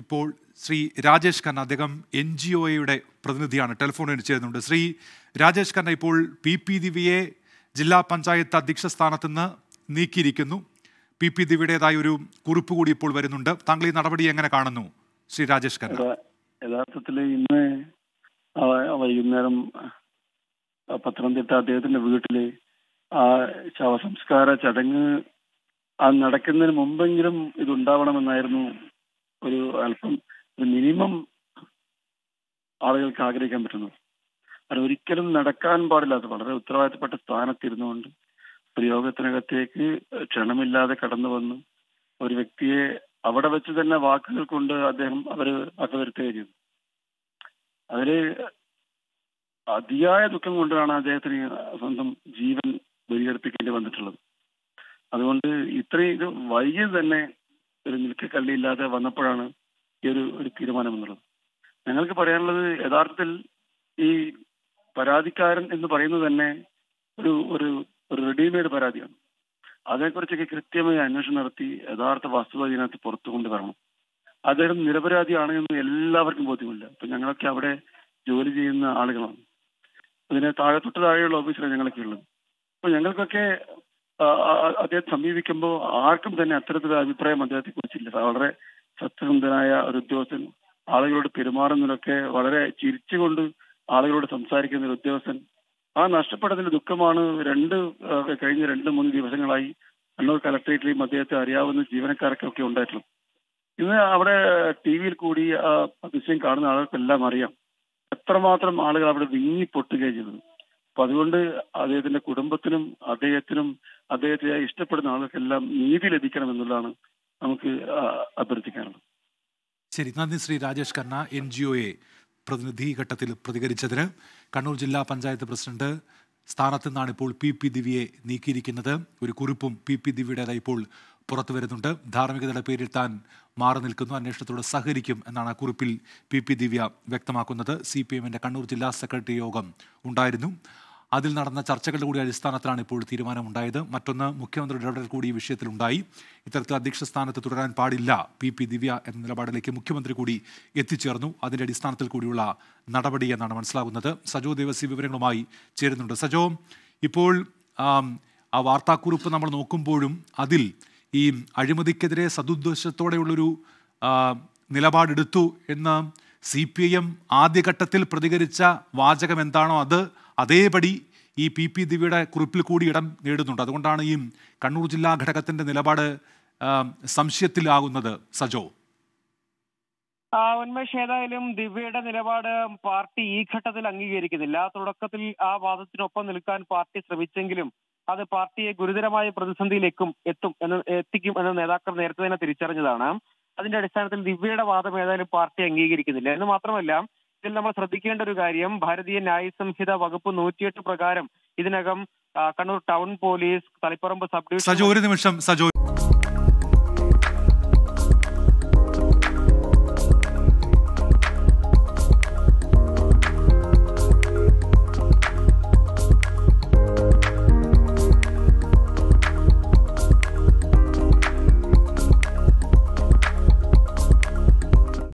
ഇപ്പോൾ ശ്രീ രാജേഷ് ഖന്ന അദ്ദേഹം N G ഒയുടെ പ്രതിനിധിയാണ്. ടെലിഫോണിൽ ചേരുന്നുണ്ട്. ശ്രീ രാജേഷ് ഖന്ന ഇപ്പോൾ പി പി ദിവ്യയെ ജില്ലാ പഞ്ചായത്ത് അധ്യക്ഷ സ്ഥാനത്ത് നിന്ന് നീക്കിയിരിക്കുന്നു. പി പി ദിവ്യയുടേതായ ഒരു കുറിപ്പ് കൂടി ഇപ്പോൾ വരുന്നുണ്ട്. താങ്കൾ ഈ നടപടി എങ്ങനെ കാണുന്നു ശ്രീ രാജേഷ് ഖന്ന? യഥാർത്ഥത്തിൽ ഇന്ന് വൈകുന്നേരം പത്തനംതിട്ട അദ്ദേഹത്തിന്റെ വീട്ടിൽ ആ ശവസംസ്കാര ചടങ്ങ് ആ നടക്കുന്നതിന് മുമ്പെങ്കിലും ഇത് ഉണ്ടാവണമെന്നായിരുന്നു ഒരു അല്പം മിനിമം ആളുകൾക്ക് ആഗ്രഹിക്കാൻ പറ്റുന്നത്. അത് ഒരിക്കലും നടക്കാൻ പാടില്ലാത്ത വളരെ ഉത്തരവാദിത്തപ്പെട്ട സ്ഥാനത്തിരുന്നുകൊണ്ട് ഒരു യോഗത്തിനകത്തേക്ക് ക്ഷണമില്ലാതെ കടന്നു വന്ന് ഒരു വ്യക്തിയെ അവിടെ വെച്ച് തന്നെ വാക്കുകൾ കൊണ്ട് അദ്ദേഹം അവർ അകവരുത്തുകയും ചെയ്തു അതിൽ അതിയായ ദുഃഖം കൊണ്ടാണ് അദ്ദേഹത്തിന് സ്വന്തം ജീവൻ ബലിയർപ്പിക്കേണ്ടി വന്നിട്ടുള്ളത്. അതുകൊണ്ട് ഇത്രയും ഇത് വൈകി തന്നെ ഒരു നിൽക്കക്കള്ളിയില്ലാതെ വന്നപ്പോഴാണ് ഈ ഒരു ഒരു തീരുമാനം എന്നുള്ളത് ഞങ്ങൾക്ക് പറയാനുള്ളത് യഥാർത്ഥത്തിൽ ഈ പരാതിക്കാരൻ എന്ന് പറയുന്നത് തന്നെ ഒരു ഒരു ഒരു റെഡിമെയ്ഡ് പരാതിയാണ്. അതേക്കുറിച്ചൊക്കെ കൃത്യമായി അന്വേഷണം നടത്തി യഥാർത്ഥ വസ്തുത ഇതിനകത്ത് പുറത്തു കൊണ്ടുവരണം അദ്ദേഹം നിരപരാധിയാണ് എന്ന് എല്ലാവർക്കും ബോധ്യമില്ല. ഇപ്പൊ ഞങ്ങളൊക്കെ അവിടെ ജോലി ചെയ്യുന്ന ആളുകളാണ്. അതിന് താഴെ തൊട്ട് താഴെയുള്ള ഓഫീസിലാണ് ഞങ്ങളൊക്കെ ഉള്ളത്. അപ്പൊ ഞങ്ങൾക്കൊക്കെ അദ്ദേഹത്തെ സമീപിക്കുമ്പോൾ ആർക്കും തന്നെ അത്തരത്തിലൊരു അഭിപ്രായം അദ്ദേഹത്തെ കുറിച്ചില്ല. വളരെ സത്യസന്ധനായ ഒരു ഉദ്യോഗസ്ഥൻ ആളുകളോട് പെരുമാറുന്നതിനൊക്കെ വളരെ ചിരിച്ചുകൊണ്ട് ആളുകളോട് സംസാരിക്കുന്ന ഒരു ഉദ്യോഗസ്ഥൻ. ആ നഷ്ടപ്പെട്ടതിന്റെ ദുഃഖമാണ് രണ്ട് കഴിഞ്ഞ രണ്ട് മൂന്ന് ദിവസങ്ങളായി കണ്ണൂർ കലക്ടറേറ്റിലും അദ്ദേഹത്തെ അറിയാവുന്ന ജീവനക്കാർക്കൊക്കെ ഉണ്ടായിട്ടുള്ളത്. ഇന്ന് അവിടെ ടി വിയിൽ കൂടി ആ ദൃശ്യം കാണുന്ന ആളുകൾക്കെല്ലാം അറിയാം. എത്രമാത്രം ആളുകൾ അവിടെ വിങ്ങി പൊട്ടുകയും ചെയ്തത്. അപ്പൊ അതുകൊണ്ട് അദ്ദേഹത്തിന്റെ കുടുംബത്തിനും അദ്ദേഹത്തിനും അദ്ദേഹത്തെ ഇഷ്ടപ്പെടുന്ന ആളുകൾക്കെല്ലാം നീതി ലഭിക്കണം എന്നുള്ളതാണ് നമുക്ക് അഭ്യർത്ഥിക്കാനുള്ളത്. ശരി നന്ദി ശ്രീ രാജേഷ് ഖന്ന എൻ ജി ഒയെ പ്രതിനിധി ഘട്ടത്തിൽ പ്രതികരിച്ചതിന്. കണ്ണൂർ ജില്ലാ പഞ്ചായത്ത് പ്രസിഡന്റ് സ്ഥാനത്ത് നിന്നാണ് ഇപ്പോൾ പി പി ദിവ്യയെ നീക്കിയിരിക്കുന്നത്. ഒരു കുറിപ്പും പി പി ദിവ്യയുടേതായി ഇപ്പോൾ പുറത്തു വരുന്നുണ്ട്. ധാർമ്മികതയുടെ പേരിൽ താൻ മാറി നിൽക്കുന്നു. അന്വേഷണത്തോട് സഹകരിക്കും എന്നാണ് ആ കുറിപ്പിൽ പി പി ദിവ്യ വ്യക്തമാക്കുന്നത്. സി പി എമ്മിന്റെ കണ്ണൂർ ജില്ലാ സെക്രട്ടറി യോഗം ഉണ്ടായിരുന്നു. അതിൽ നടന്ന ചർച്ചകളുടെ കൂടി അടിസ്ഥാനത്തിലാണ് ഇപ്പോൾ തീരുമാനമുണ്ടായത്. മറ്റൊന്ന് മുഖ്യമന്ത്രിയുടെ ഇടപെടൽ കൂടി ഈ വിഷയത്തിലുണ്ടായി. ഇത്തരത്തിൽ അധ്യക്ഷ സ്ഥാനത്ത് തുടരാൻ പാടില്ല. പി പി ദിവ്യ എന്ന നിലപാടിലേക്ക് മുഖ്യമന്ത്രി കൂടി എത്തിച്ചേർന്നു. അതിന്റെ അടിസ്ഥാനത്തിൽ കൂടിയുള്ള നടപടി എന്നാണ് മനസ്സിലാകുന്നത്. സജോ ദേവസി വിവരങ്ങളുമായി ചേരുന്നുണ്ട്. സജോ ഇപ്പോൾ ആ വാർത്താക്കുറിപ്പ് നമ്മൾ നോക്കുമ്പോഴും അതിൽ ഈ അഴിമതിക്കെതിരെ സതുദ്ദേശത്തോടെയുള്ളൊരു നിലപാടെടുത്തു എന്ന് സി പി ഐ എം ആദ്യഘട്ടത്തിൽ പ്രതികരിച്ച വാചകം എന്താണോ അത് അതേപടി ഈ പി പി ദിവ്യയുടെ കുറിപ്പിൽ കൂടി ഇടം നേടുന്നുണ്ട്. അതുകൊണ്ടാണ് ഈ കണ്ണൂർ ജില്ലാ ഘടകത്തിന്റെ നിലപാട് സംശയത്തിലാകുന്നത്. സജോ. ഉന്മേഷ് ഏതായാലും ദിവ്യയുടെ നിലപാട് പാർട്ടി ഈ ഘട്ടത്തിൽ അംഗീകരിക്കുന്നില്ല. തുടക്കത്തിൽ ആ വാദത്തിനൊപ്പം നിൽക്കാൻ പാർട്ടി ശ്രമിച്ചെങ്കിലും അത് പാർട്ടിയെ ഗുരുതരമായ പ്രതിസന്ധിയിലേക്കും എത്തും എന്ന് എത്തിക്കും എന്ന് നേതാക്കൾ നേരത്തെ തന്നെ തിരിച്ചറിഞ്ഞതാണ്. അതിന്റെ അടിസ്ഥാനത്തിൽ ദിവ്യയുടെ വാദം ഏതായാലും പാർട്ടി അംഗീകരിക്കുന്നില്ല. എന്ന് മാത്രമല്ല ഇതിൽ നമ്മൾ ശ്രദ്ധിക്കേണ്ട ഒരു കാര്യം ഭാരതീയ ന്യായ സംഹിത വകുപ്പ് നൂറ്റിയെട്ട് പ്രകാരം ഇതിനകം Kannur town police Taliparamba sub division